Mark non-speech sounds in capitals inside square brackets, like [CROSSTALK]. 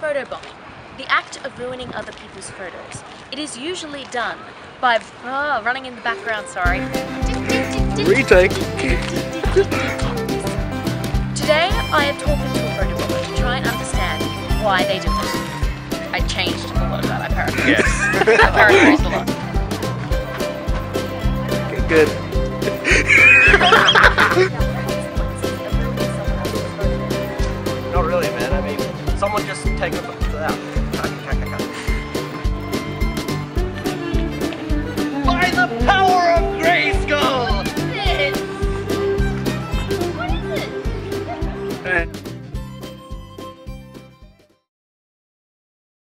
Photobombing. The act of ruining other people's photos. It is usually done by oh, running in the background, sorry. Retake. Today I am talking to a photobomber to try and understand why they did this. I changed [LAUGHS] a lot of that, I paraphrased. Yes. I paraphrased a lot. Okay, good. [LAUGHS] Not really, man someone just take a look at By the power of Grayskull! What is? What is?